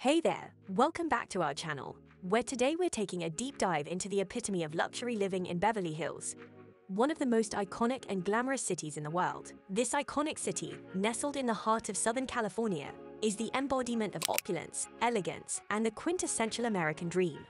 Hey there, welcome back to our channel, where today we're taking a deep dive into the epitome of luxury living in Beverly Hills. One of the most iconic and glamorous cities in the world, this iconic city, nestled in the heart of Southern California, is the embodiment of opulence, elegance, and the quintessential American dream.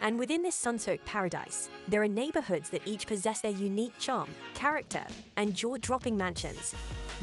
And within this sun-soaked paradise, there are neighborhoods that each possess their unique charm, character, and jaw-dropping mansions.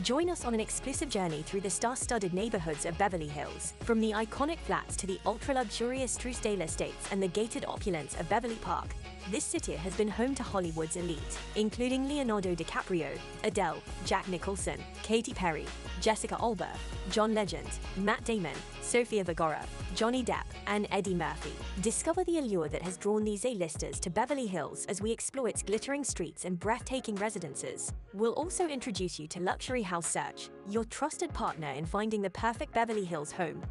Join us on an exclusive journey through the star-studded neighborhoods of Beverly Hills, from the iconic flats to the ultra-luxurious Trousdale Estates and the gated opulence of Beverly Park. This city has been home to Hollywood's elite, including Leonardo DiCaprio, Adele, Jack Nicholson, Katy Perry, Jessica Alba, John Legend, Matt Damon, Sofia Vergara, Johnny Depp, and Eddie Murphy. Discover the allure that has drawn these A-listers to Beverly Hills as we explore its glittering streets and breathtaking residences. We'll also introduce you to Luxury House Search, your trusted partner in finding the perfect Beverly Hills home.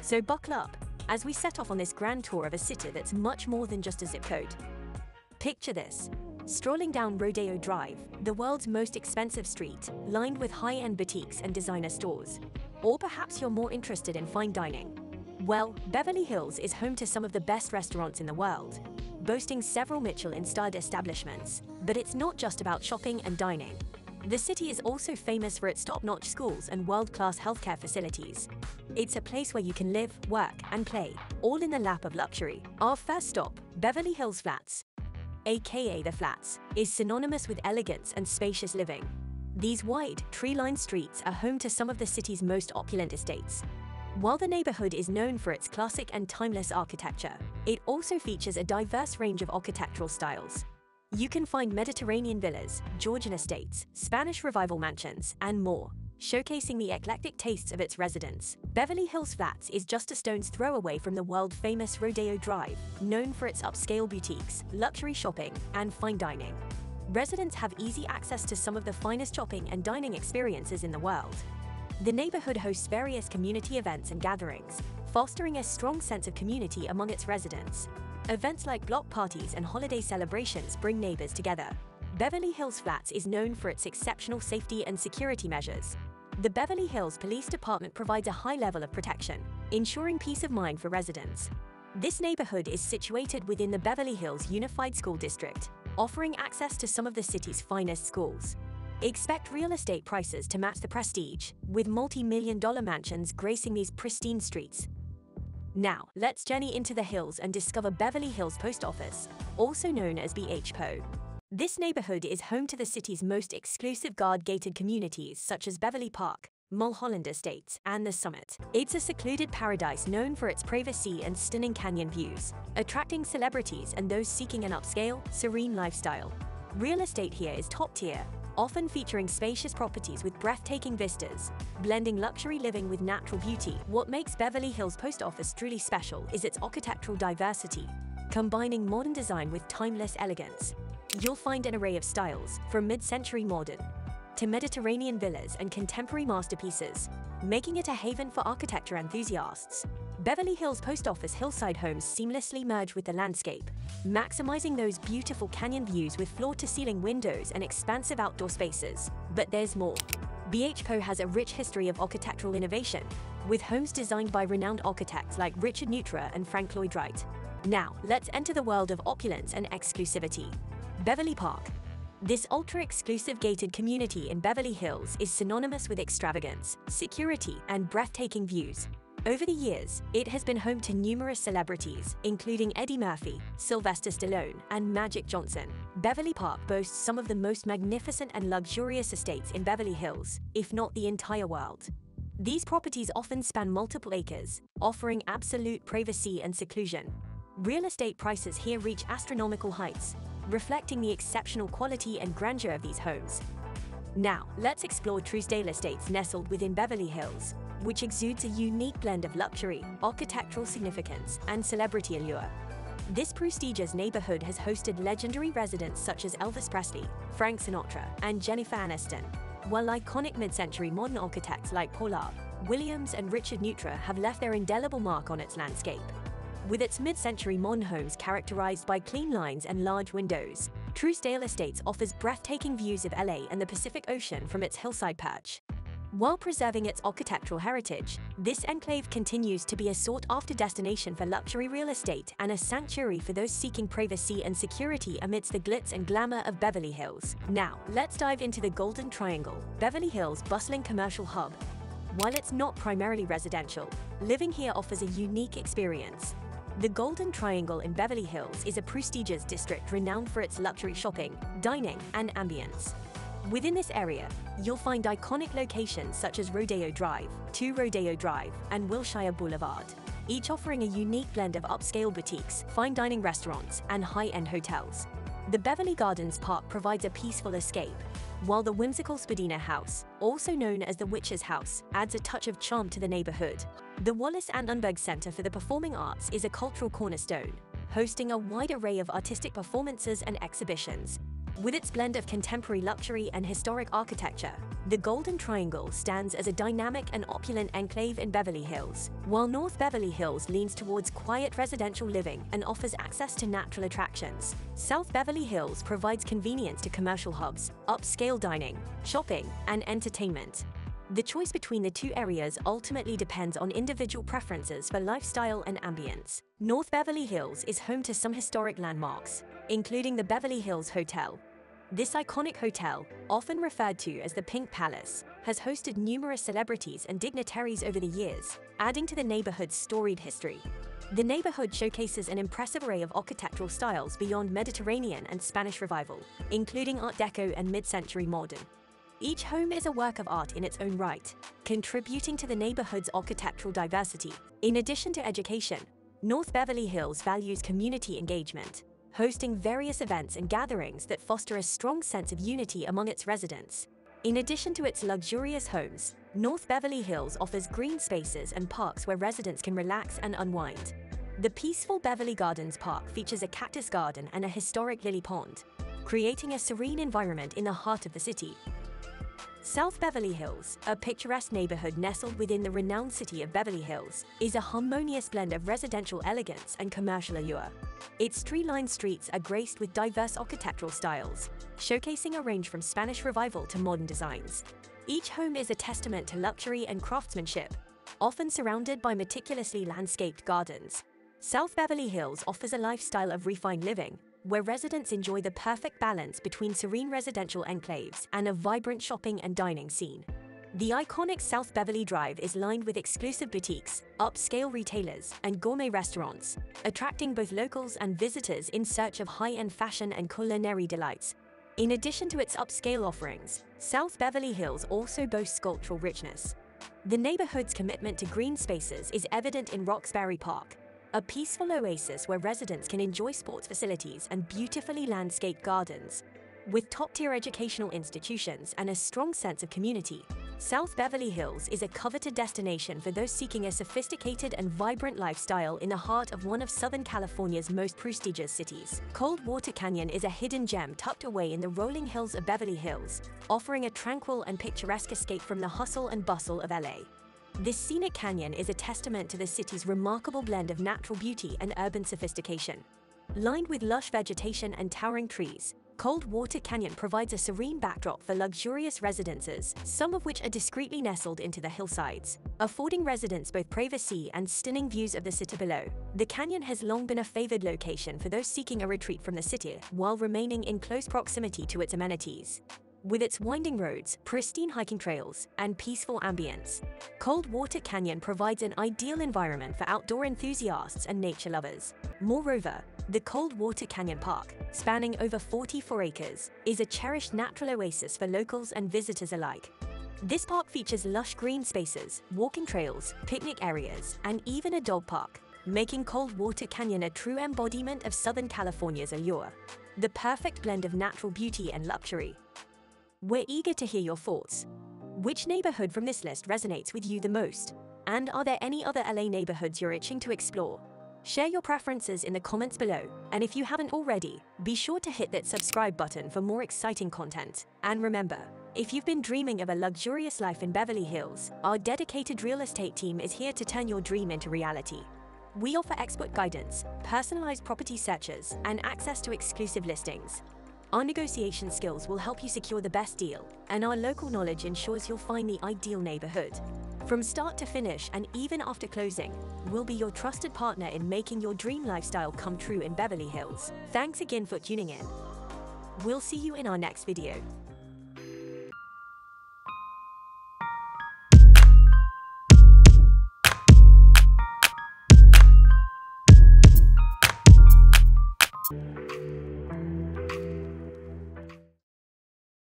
So buckle up as we set off on this grand tour of a city that's much more than just a zip code. Picture this. Strolling down Rodeo Drive, the world's most expensive street, lined with high-end boutiques and designer stores. Or perhaps you're more interested in fine dining. Well, Beverly Hills is home to some of the best restaurants in the world, boasting several Michelin-starred establishments. But it's not just about shopping and dining. The city is also famous for its top-notch schools and world-class healthcare facilities. It's a place where you can live, work, and play, all in the lap of luxury. Our first stop, Beverly Hills Flats, aka the Flats, is synonymous with elegance and spacious living. These wide, tree-lined streets are home to some of the city's most opulent estates. While the neighborhood is known for its classic and timeless architecture, it also features a diverse range of architectural styles. You can find Mediterranean villas, Georgian estates, Spanish Revival mansions, and more, showcasing the eclectic tastes of its residents. Beverly Hills Flats is just a stone's throw away from the world-famous Rodeo Drive, known for its upscale boutiques, luxury shopping, and fine dining. Residents have easy access to some of the finest shopping and dining experiences in the world. The neighborhood hosts various community events and gatherings, fostering a strong sense of community among its residents. Events like block parties and holiday celebrations bring neighbors together. Beverly Hills Flats is known for its exceptional safety and security measures, the Beverly Hills Police Department provides a high level of protection, ensuring peace of mind for residents. This neighborhood is situated within the Beverly Hills Unified School District, offering access to some of the city's finest schools. Expect real estate prices to match the prestige, with multi-million dollar mansions gracing these pristine streets. Now, let's journey into the hills and discover Beverly Hills Post Office, also known as BHPO. This neighborhood is home to the city's most exclusive guard-gated communities such as Beverly Park, Mulholland Estates, and the Summit. It's a secluded paradise known for its privacy and stunning canyon views, attracting celebrities and those seeking an upscale, serene lifestyle. Real estate here is top tier, often featuring spacious properties with breathtaking vistas, blending luxury living with natural beauty. What makes Beverly Hills Post Office truly special is its architectural diversity, combining modern design with timeless elegance. You'll find an array of styles, from mid-century modern to Mediterranean villas and contemporary masterpieces, making it a haven for architecture enthusiasts. Beverly Hills Post Office hillside homes seamlessly merge with the landscape, maximizing those beautiful canyon views with floor-to-ceiling windows and expansive outdoor spaces. But there's more. BHPO has a rich history of architectural innovation, with homes designed by renowned architects like Richard Neutra and Frank Lloyd Wright. Now, let's enter the world of opulence and exclusivity. Beverly Park. This ultra-exclusive gated community in Beverly Hills is synonymous with extravagance, security, and breathtaking views. Over the years, it has been home to numerous celebrities, including Eddie Murphy, Sylvester Stallone, and Magic Johnson. Beverly Park boasts some of the most magnificent and luxurious estates in Beverly Hills, if not the entire world. These properties often span multiple acres, offering absolute privacy and seclusion. Real estate prices here reach astronomical heights, reflecting the exceptional quality and grandeur of these homes. Now, let's explore Trousdale Estates nestled within Beverly Hills, which exudes a unique blend of luxury, architectural significance, and celebrity allure. This prestigious neighborhood has hosted legendary residents such as Elvis Presley, Frank Sinatra, and Jennifer Aniston, while iconic mid-century modern architects like Paul R., Williams and Richard Neutra have left their indelible mark on its landscape. With its mid-century modern homes characterized by clean lines and large windows, Trousdale Estates offers breathtaking views of LA and the Pacific Ocean from its hillside perch. While preserving its architectural heritage, this enclave continues to be a sought-after destination for luxury real estate and a sanctuary for those seeking privacy and security amidst the glitz and glamour of Beverly Hills. Now, let's dive into the Golden Triangle, Beverly Hills' bustling commercial hub. While it's not primarily residential, living here offers a unique experience. The Golden Triangle in Beverly Hills is a prestigious district renowned for its luxury shopping, dining, and ambience. Within this area, you'll find iconic locations such as Rodeo Drive, 2 Rodeo Drive, and Wilshire Boulevard, each offering a unique blend of upscale boutiques, fine dining restaurants, and high-end hotels. The Beverly Gardens Park provides a peaceful escape, while the whimsical Spadena House, also known as the Witch's House, adds a touch of charm to the neighborhood. The Wallis Annenberg Center for the Performing Arts is a cultural cornerstone, hosting a wide array of artistic performances and exhibitions, with its blend of contemporary luxury and historic architecture, the Golden Triangle stands as a dynamic and opulent enclave in Beverly Hills, while North Beverly Hills leans towards quiet residential living and offers access to natural attractions. South Beverly Hills provides convenience to commercial hubs, upscale dining, shopping, and entertainment. The choice between the two areas ultimately depends on individual preferences for lifestyle and ambience. North Beverly Hills is home to some historic landmarks, including the Beverly Hills Hotel, this iconic hotel, often referred to as the Pink Palace, has hosted numerous celebrities and dignitaries over the years, adding to the neighborhood's storied history. The neighborhood showcases an impressive array of architectural styles beyond Mediterranean and Spanish Revival, including Art Deco and mid-century modern. Each home is a work of art in its own right, contributing to the neighborhood's architectural diversity. In addition to education, North Beverly Hills values community engagement, hosting various events and gatherings that foster a strong sense of unity among its residents. In addition to its luxurious homes, North Beverly Hills offers green spaces and parks where residents can relax and unwind. The peaceful Beverly Gardens Park features a cactus garden and a historic lily pond, creating a serene environment in the heart of the city. South Beverly Hills, a picturesque neighborhood nestled within the renowned city of Beverly Hills, is a harmonious blend of residential elegance and commercial allure. Its tree-lined streets are graced with diverse architectural styles, showcasing a range from Spanish Revival to modern designs. Each home is a testament to luxury and craftsmanship, often surrounded by meticulously landscaped gardens. South Beverly Hills offers a lifestyle of refined living, where residents enjoy the perfect balance between serene residential enclaves and a vibrant shopping and dining scene. The iconic South Beverly Drive is lined with exclusive boutiques, upscale retailers, and gourmet restaurants, attracting both locals and visitors in search of high-end fashion and culinary delights. In addition to its upscale offerings, South Beverly Hills also boasts sculptural richness. The neighborhood's commitment to green spaces is evident in Roxbury Park, a peaceful oasis where residents can enjoy sports facilities and beautifully landscaped gardens. With top-tier educational institutions and a strong sense of community, South Beverly Hills is a coveted destination for those seeking a sophisticated and vibrant lifestyle in the heart of one of Southern California's most prestigious cities. Coldwater Canyon is a hidden gem tucked away in the rolling hills of Beverly Hills, offering a tranquil and picturesque escape from the hustle and bustle of LA. This scenic canyon is a testament to the city's remarkable blend of natural beauty and urban sophistication. Lined with lush vegetation and towering trees, Coldwater Canyon provides a serene backdrop for luxurious residences, some of which are discreetly nestled into the hillsides, affording residents both privacy and stunning views of the city below. The canyon has long been a favored location for those seeking a retreat from the city, while remaining in close proximity to its amenities. With its winding roads, pristine hiking trails, and peaceful ambience, Coldwater Canyon provides an ideal environment for outdoor enthusiasts and nature lovers. Moreover, the Coldwater Canyon Park, spanning over 44 acres, is a cherished natural oasis for locals and visitors alike. This park features lush green spaces, walking trails, picnic areas, and even a dog park, making Coldwater Canyon a true embodiment of Southern California's allure. The perfect blend of natural beauty and luxury. We're eager to hear your thoughts. Which neighborhood from this list resonates with you the most? And are there any other LA neighborhoods you're itching to explore? Share your preferences in the comments below, and if you haven't already, be sure to hit that subscribe button for more exciting content. And remember, if you've been dreaming of a luxurious life in Beverly Hills, our dedicated real estate team is here to turn your dream into reality. We offer expert guidance, personalized property searches, and access to exclusive listings. Our negotiation skills will help you secure the best deal, and our local knowledge ensures you'll find the ideal neighborhood. From start to finish and even after closing, we'll be your trusted partner in making your dream lifestyle come true in Beverly Hills. Thanks again for tuning in. We'll see you in our next video.